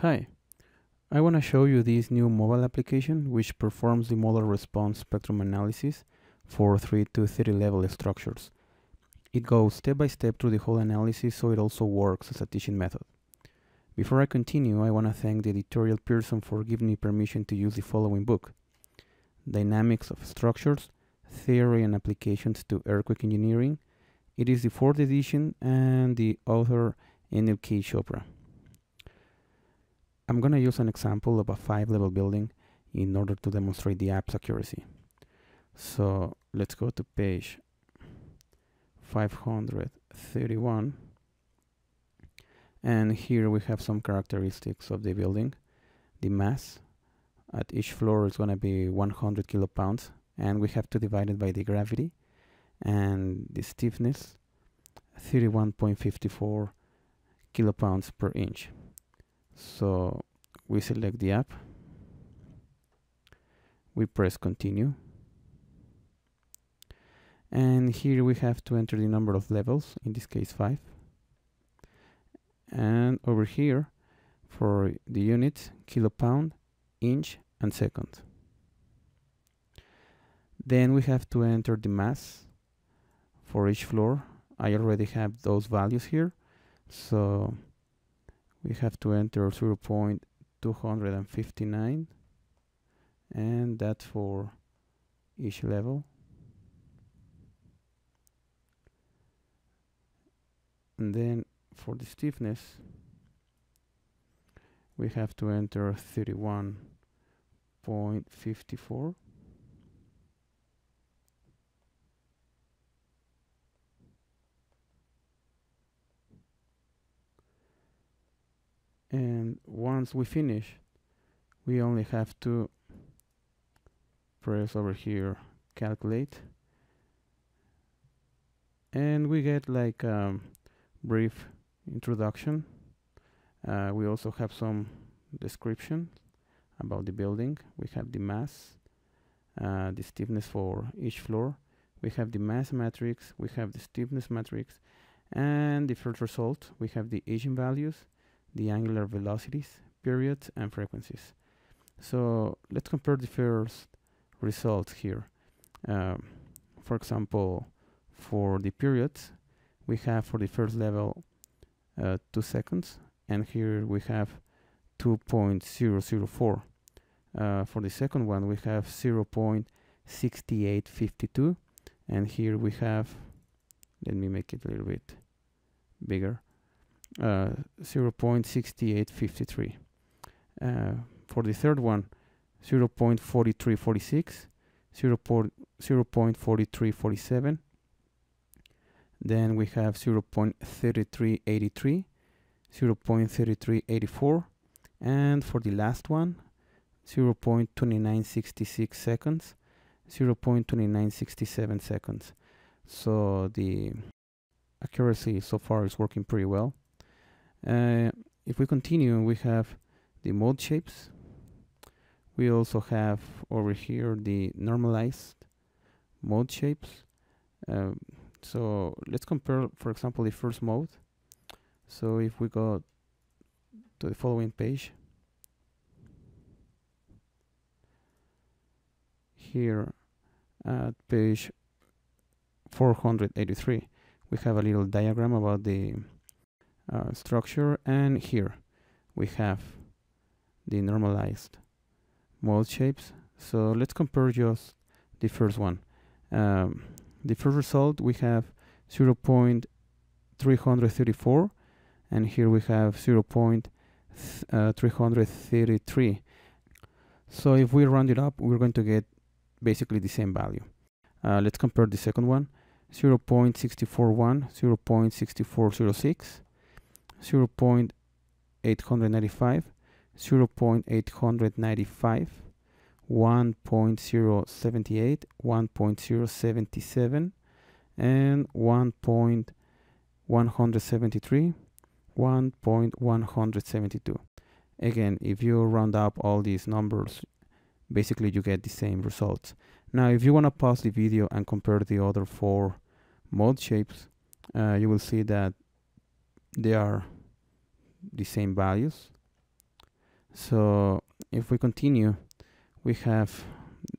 Hi, I want to show you this new mobile application which performs the modal response spectrum analysis for 3 to 30 level structures. It goes step by step through the whole analysis so it also works as a teaching method. Before I continue, I want to thank the editorial person for giving me permission to use the following book, Dynamics of Structures, Theory and Applications to Earthquake Engineering. It is the fourth edition and the author Anil K. Chopra. I'm going to use an example of a five level building in order to demonstrate the app's accuracy. So let's go to page 531 and here we have some characteristics of the building. The mass at each floor is going to be 100 kilopounds and we have to divide it by the gravity and the stiffness 31.54 kilopounds per inch so we select the app. We press continue. And here we have to enter the number of levels in this case 5 and over here for the units kilopound inch and second. Then we have to enter the mass for each floor. I already have those values here. So we have to enter 0 0.259 and that for each level. And then for the stiffness we have to enter 31.54 and once we finish we only have to press over here calculate. And we get like a um, brief introduction. Uh, we also have some description about the building. We have the mass uh, the stiffness for each floor. We have the mass matrix we have the stiffness matrix and the first result we have the eigenvalues the angular velocities, periods, and frequencies. So let's compare the first results here. Um, for example, for the periods, we have for the first level uh, 2 seconds, and here we have 2.004. Uh, for the second one, we have 0.6852, and here we have, let me make it a little bit bigger, uh, 0.6853. Uh, for the third one, 0.4346, 0 0.4347. Then we have 0.3383, 0.3384, and for the last one, 0.2966 seconds, 0.2967 seconds. So the accuracy so far is working pretty well. Uh, if we continue, we have the mode shapes. We also have over here the normalized mode shapes. Um, so let's compare, for example, the first mode. So if we go to the following page, here at page 483, we have a little diagram about the uh, structure and here we have the normalized mode shapes. So let's compare just the first one. Um, the first result we have 0 0.334 and here we have 0 0.333 uh, so if we round it up we're going to get basically the same value. Uh, let's compare the second one. 0 0.641 0 0.6406 0 0.895, 0 0.895, 1.078, 1.077, and 1.173, 1.172. Again, if you round up all these numbers, basically you get the same results. Now, if you want to pause the video and compare the other four mode shapes, uh, you will see that they are the same values So if we continue, we have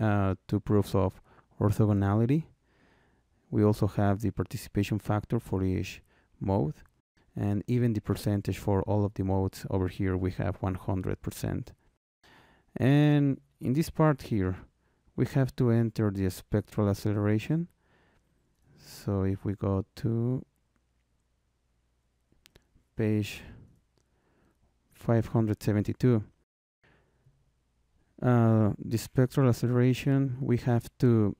uh, two proofs of orthogonality. We also have the participation factor for each mode and even the percentage for all of the modes over here we have 100%. And in this part here we have to enter the spectral acceleration. So if we go to page 572 uh, the spectral acceleration we have to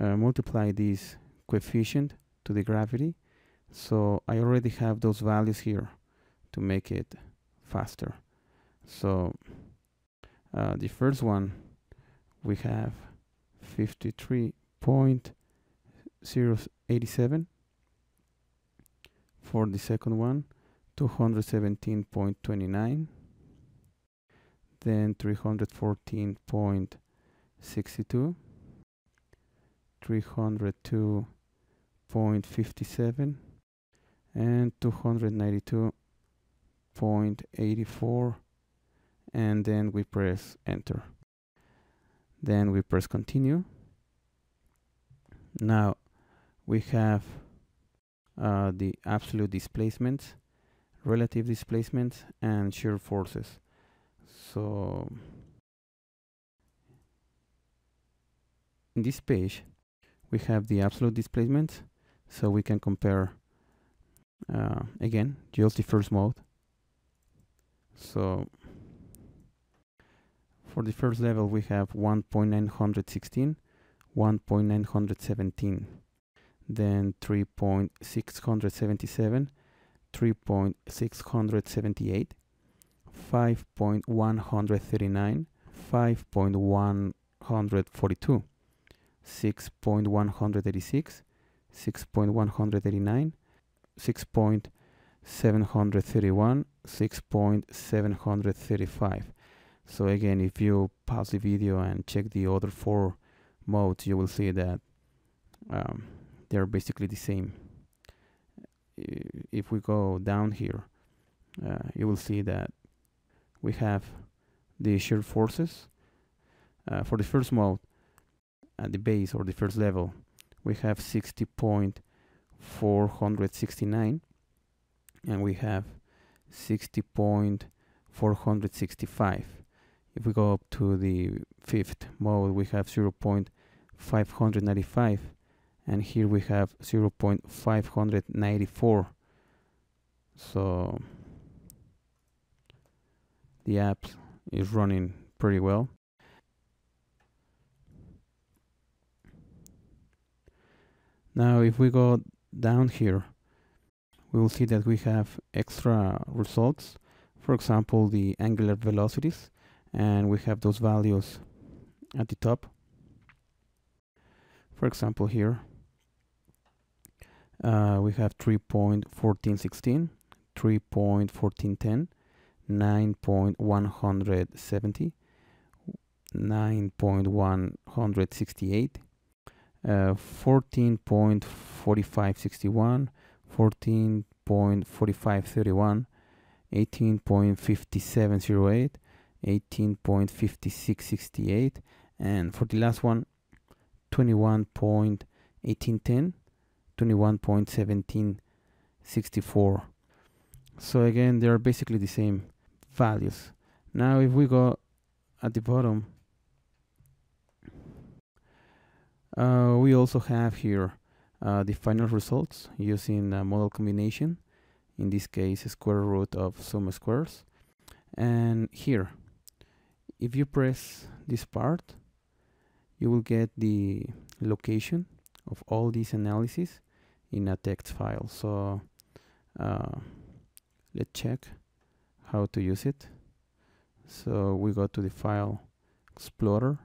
uh, multiply this coefficient to the gravity. So I already have those values here to make it faster. So uh, the first one we have 53.087 for the second one 217.29 then 314.62 302.57 and 292.84 and then we press enter. Then we press continue. Now we have uh, the absolute displacements relative displacements and shear forces. So in this page we have the absolute displacement so we can compare uh, again just the first mode. So for the first level we have 1.916 1.917 then 3.677 3.678 5.139 5.142 6.186 6.189 6.731 6.735 so again if you pause the video and check the other four modes you will see that um, they're basically the same. If we go down here uh, you will see that we have the shear forces. Uh, for the first mode at the base or the first level we have 60.469 and we have 60.465 if we go up to the fifth mode we have 0.595 and here we have 0.594 so the app is running pretty well. Now if we go down here we will see that we have extra results. For example the angular velocities and we have those values at the top. For example here uh, we have 3.1416, 3.1410, 9.170, 9.168, uh, 14.4561, 14.4531, 18.5708, 18.5668, and for the last one, 21.1810, 21.1764 so again they are basically the same values. Now if we go at the bottom uh, we also have here uh, the final results using a modal combination in this case square root of sum squares. And here if you press this part you will get the location of all these analyses in a text file. So uh, let's check how to use it. So we go to the file explorer.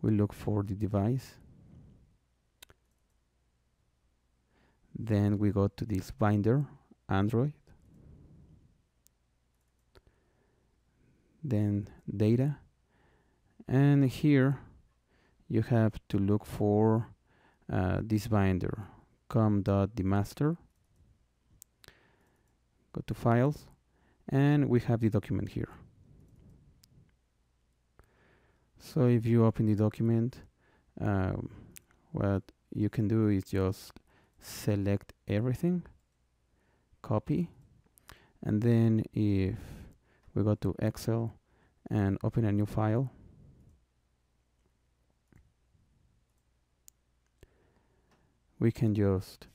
We look for the device. Then we go to this binder Android. Then data. And here you have to look for uh, this binder. com.themaster go to files. And we have the document here. So if you open the document um, what you can do is just select everything. Copy. And then if we go to Excel and open a new file we can just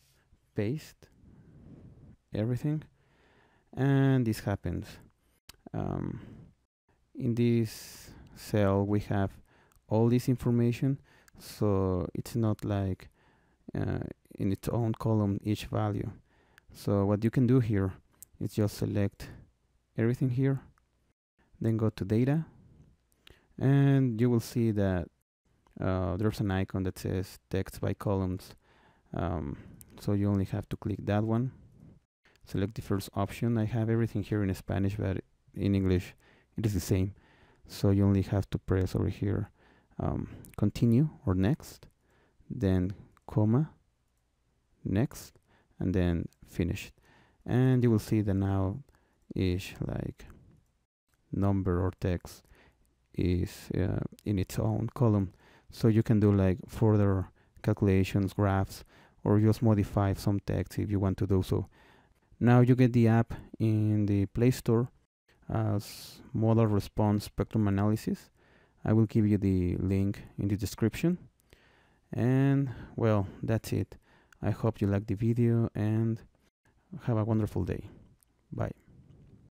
paste everything and this happens. Um, in this cell we have all this information so it's not like uh, in its own column each value. So what you can do here is just select everything here then go to data and you will see that uh, there's an icon that says text by columns um, so you only have to click that one. Select the first option. I have everything here in Spanish but in English it is the same. So you only have to press over here um, continue or next then comma next and then finish. And you will see that now is like number or text is uh, in its own column. So you can do like further calculations graphs or just modify some text if you want to do so. Now you get the app in the play store as Modal response spectrum analysis. I will give you the link in the description. And well that's it. I hope you like the video and have a wonderful day. Bye